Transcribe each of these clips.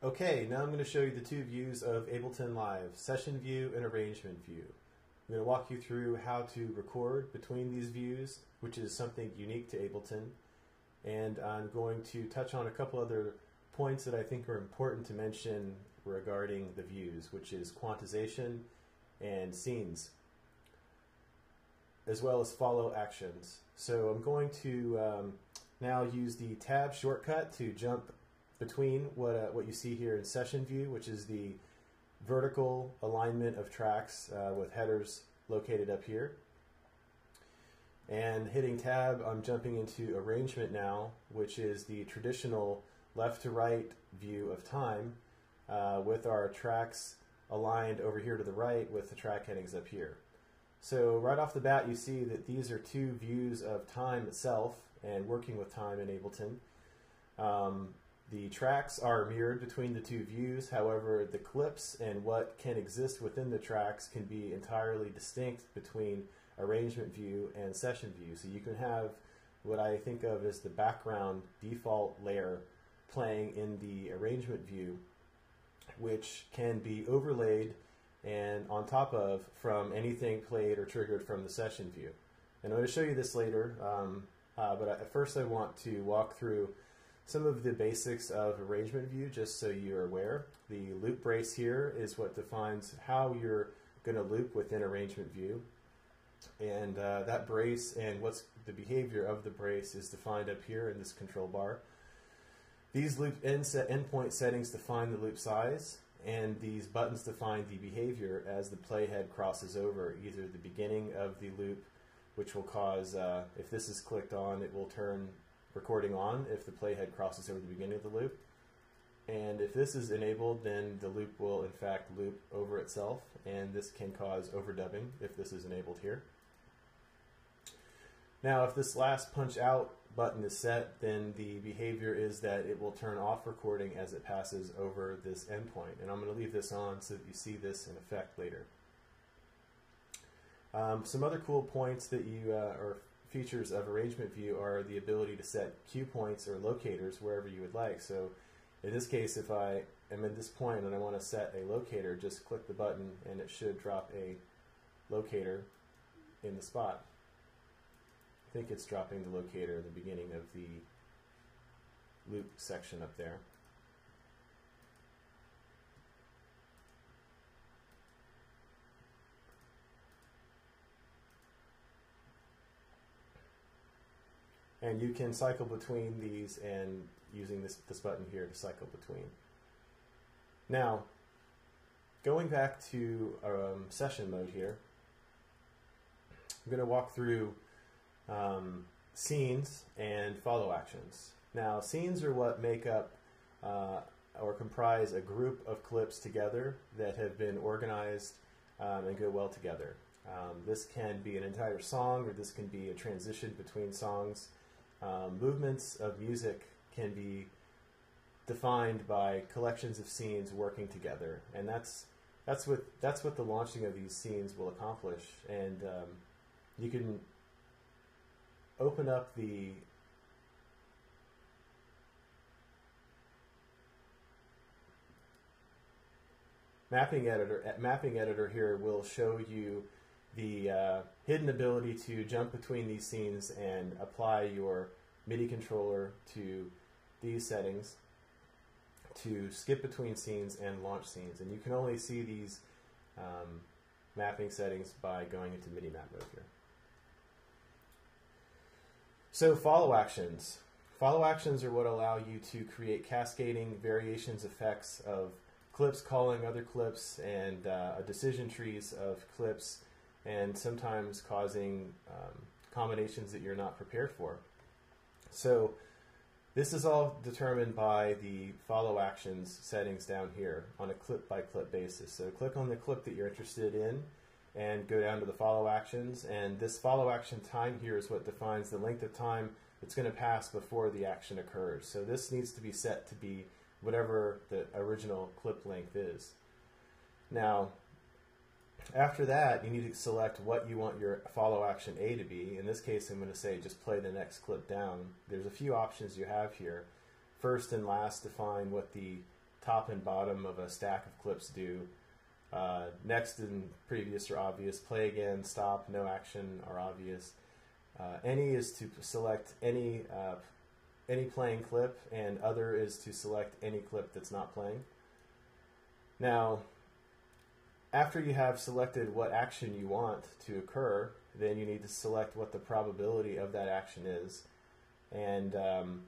Okay, now I'm going to show you the two views of Ableton Live, Session View and Arrangement View. I'm going to walk you through how to record between these views, which is something unique to Ableton, and I'm going to touch on a couple other points that I think are important to mention regarding the views, which is quantization and scenes, as well as follow actions. So I'm going to um, now use the tab shortcut to jump between what, uh, what you see here in session view, which is the vertical alignment of tracks uh, with headers located up here. And hitting tab, I'm jumping into arrangement now, which is the traditional left to right view of time uh, with our tracks aligned over here to the right with the track headings up here. So right off the bat, you see that these are two views of time itself and working with time in Ableton. Um, the tracks are mirrored between the two views, however, the clips and what can exist within the tracks can be entirely distinct between arrangement view and session view. So you can have what I think of as the background default layer playing in the arrangement view, which can be overlaid and on top of from anything played or triggered from the session view. And I'm going to show you this later, um, uh, but at first I want to walk through some of the basics of arrangement view just so you're aware. The loop brace here is what defines how you're going to loop within arrangement view. And uh, that brace and what's the behavior of the brace is defined up here in this control bar. These loop end set endpoint settings define the loop size, and these buttons define the behavior as the playhead crosses over either the beginning of the loop, which will cause, uh, if this is clicked on, it will turn recording on if the playhead crosses over the beginning of the loop. And if this is enabled, then the loop will in fact loop over itself, and this can cause overdubbing if this is enabled here. Now, if this last punch out button is set, then the behavior is that it will turn off recording as it passes over this endpoint. And I'm going to leave this on so that you see this in effect later. Um, some other cool points that you, uh, features of arrangement view are the ability to set cue points or locators wherever you would like. So in this case, if I am at this point and I want to set a locator, just click the button and it should drop a locator in the spot. I think it's dropping the locator at the beginning of the loop section up there. And you can cycle between these and using this, this button here to cycle between. Now, going back to um, session mode here, I'm going to walk through um, scenes and follow actions. Now, scenes are what make up uh, or comprise a group of clips together that have been organized um, and go well together. Um, this can be an entire song or this can be a transition between songs. Um, movements of music can be defined by collections of scenes working together, and that's that's what that's what the launching of these scenes will accomplish. And um, you can open up the mapping editor. Mapping editor here will show you the uh, hidden ability to jump between these scenes and apply your MIDI controller to these settings to skip between scenes and launch scenes. And you can only see these um, mapping settings by going into MIDI map mode here. So follow actions. Follow actions are what allow you to create cascading variations effects of clips calling other clips and uh, decision trees of clips and sometimes causing um, combinations that you're not prepared for. So this is all determined by the follow actions settings down here on a clip by clip basis. So click on the clip that you're interested in and go down to the follow actions and this follow action time here is what defines the length of time that's going to pass before the action occurs. So this needs to be set to be whatever the original clip length is. Now after that, you need to select what you want your follow action A to be. In this case, I'm going to say just play the next clip down. There's a few options you have here. First and last define what the top and bottom of a stack of clips do. Uh, next and previous are obvious. Play again, stop, no action are obvious. Uh, any is to select any uh, any playing clip, and other is to select any clip that's not playing. Now, after you have selected what action you want to occur, then you need to select what the probability of that action is. And um,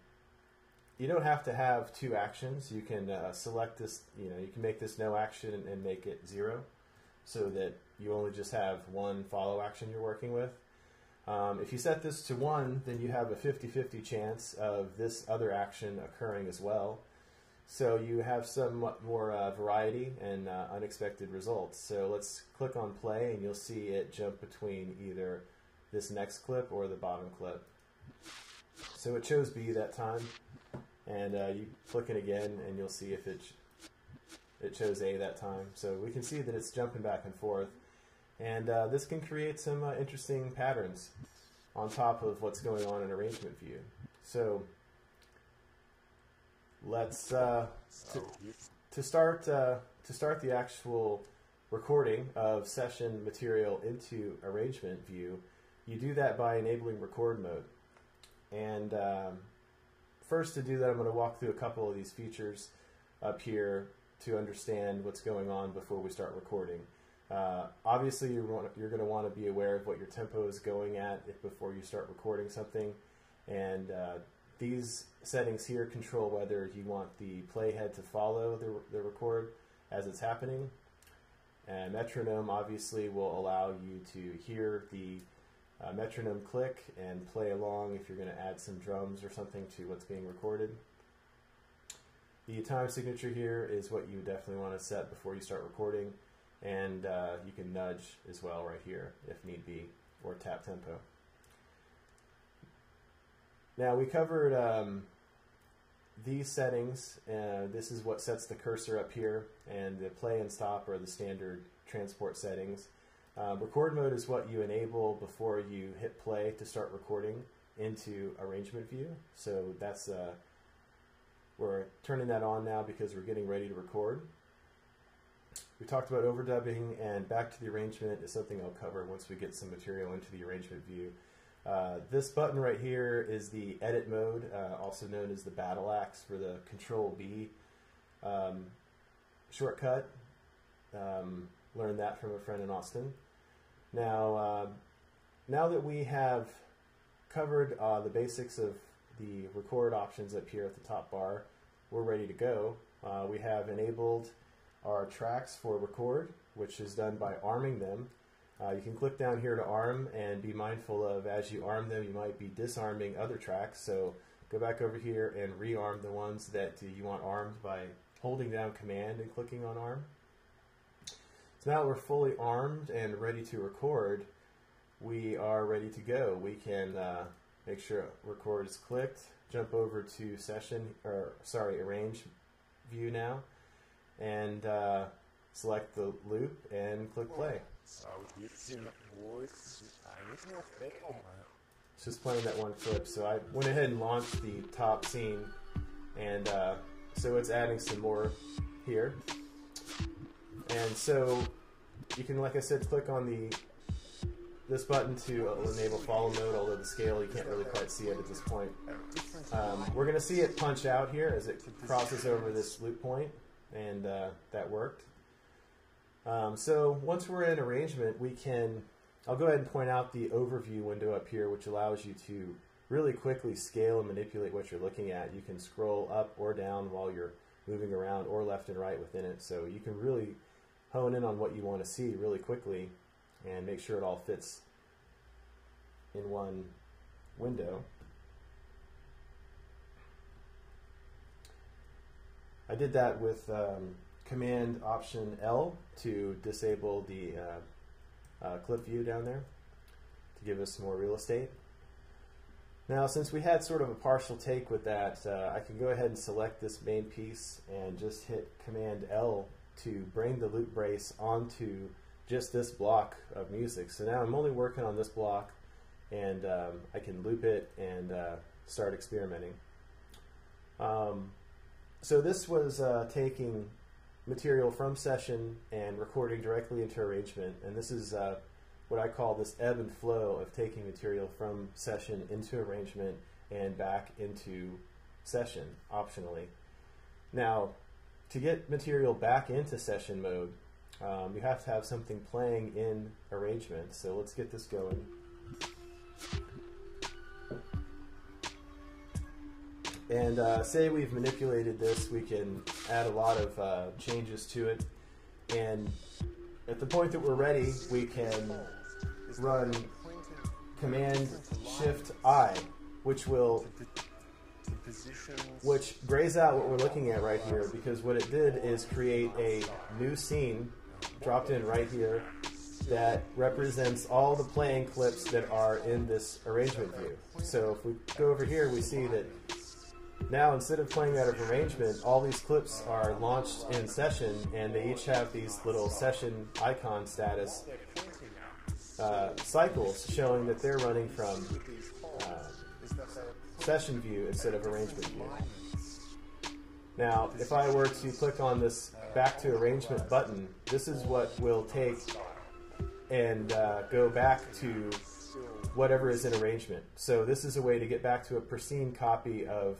you don't have to have two actions. You can uh, select this, you know, you can make this no action and make it zero so that you only just have one follow action you're working with. Um, if you set this to one, then you have a 50-50 chance of this other action occurring as well. So you have some more uh, variety and uh, unexpected results. So let's click on play and you'll see it jump between either this next clip or the bottom clip. So it chose B that time, and uh, you click it again and you'll see if it, it chose A that time. So we can see that it's jumping back and forth. And uh, this can create some uh, interesting patterns on top of what's going on in arrangement view. So let's uh, to, to, start uh, to start the actual recording of session material into arrangement view. You do that by enabling record mode. And um, first, to do that, I'm going to walk through a couple of these features up here to understand what's going on before we start recording. Uh, obviously, you're, you're going to want to be aware of what your tempo is going at before you start recording something. And uh, these settings here control whether you want the playhead to follow the, the record as it's happening. And metronome obviously will allow you to hear the uh, metronome click and play along if you're going to add some drums or something to what's being recorded. The time signature here is what you definitely want to set before you start recording, and uh, you can nudge as well right here if need be, or tap tempo. Now we covered um, these settings. Uh, this is what sets the cursor up here, and the play and stop are the standard transport settings. Uh, record mode is what you enable before you hit play to start recording into arrangement view. So that's uh, we're turning that on now because we're getting ready to record. We talked about overdubbing and back to the arrangement is something I'll cover once we get some material into the arrangement view. Uh, this button right here is the edit mode, uh, also known as the battle axe for the control B um, shortcut. Um, learned that from a friend in Austin. Now, uh, now that we have covered uh, the basics of the record options up here at the top bar, we're ready to go. Uh, we have enabled our tracks for record, which is done by arming them uh, you can click down here to arm and be mindful of as you arm them, you might be disarming other tracks. So go back over here and rearm the ones that you want armed by holding down command and clicking on arm. So now we're fully armed and ready to record. We are ready to go. We can uh, make sure record is clicked, jump over to session, or sorry, arrange view now, and uh, select the loop and click play. It's just playing that one clip. So I went ahead and launched the top scene, and uh, so it's adding some more here. And so you can, like I said, click on the this button to enable follow mode, although the scale you can't really quite see it at this point. Um, we're going to see it punch out here as it crosses over this loop point, and uh, that worked. Um, so once we're in arrangement, we can, I'll go ahead and point out the overview window up here, which allows you to really quickly scale and manipulate what you're looking at. You can scroll up or down while you're moving around or left and right within it. So you can really hone in on what you want to see really quickly and make sure it all fits in one window. I did that with um, Command Option L to disable the uh, uh, clip view down there to give us more real estate. Now, since we had sort of a partial take with that, uh, I can go ahead and select this main piece and just hit Command L to bring the loop brace onto just this block of music. So now I'm only working on this block and um, I can loop it and uh, start experimenting. Um, so this was uh, taking material from session and recording directly into arrangement, and this is uh, what I call this ebb and flow of taking material from session into arrangement and back into session optionally. Now, to get material back into session mode, um, you have to have something playing in arrangement. So let's get this going. And uh, say we've manipulated this, we can add a lot of uh, changes to it. And at the point that we're ready, we can run Command Shift I, which will which grays out what we're looking at right here because what it did is create a new scene dropped in right here that represents all the playing clips that are in this arrangement view. So if we go over here, we see that now, instead of playing out of arrangement, all these clips are launched in session, and they each have these little session icon status uh, cycles showing that they're running from uh, session view instead of arrangement view. Now, if I were to click on this back to arrangement button, this is what will take and uh, go back to whatever is in arrangement. So this is a way to get back to a pristine copy of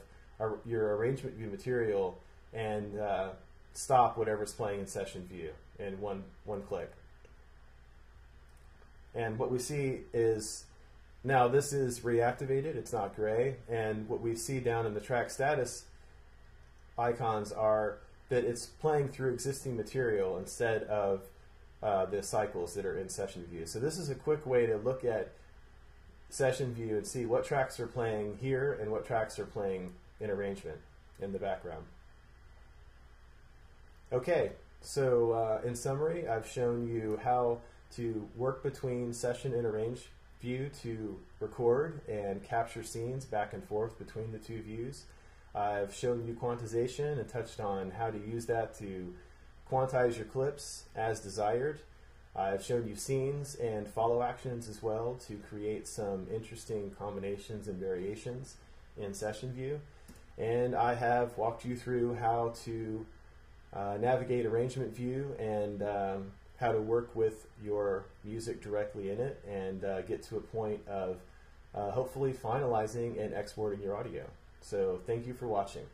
your arrangement view material and uh, stop whatever's playing in session view in one, one click. And what we see is now this is reactivated, it's not gray, and what we see down in the track status icons are that it's playing through existing material instead of uh, the cycles that are in session view. So this is a quick way to look at session view and see what tracks are playing here and what tracks are playing in arrangement in the background. Okay, so uh, in summary, I've shown you how to work between session and arrange view to record and capture scenes back and forth between the two views. I've shown you quantization and touched on how to use that to quantize your clips as desired. I've shown you scenes and follow actions as well to create some interesting combinations and variations in session view. And I have walked you through how to uh, navigate arrangement view and um, how to work with your music directly in it and uh, get to a point of uh, hopefully finalizing and exporting your audio. So thank you for watching.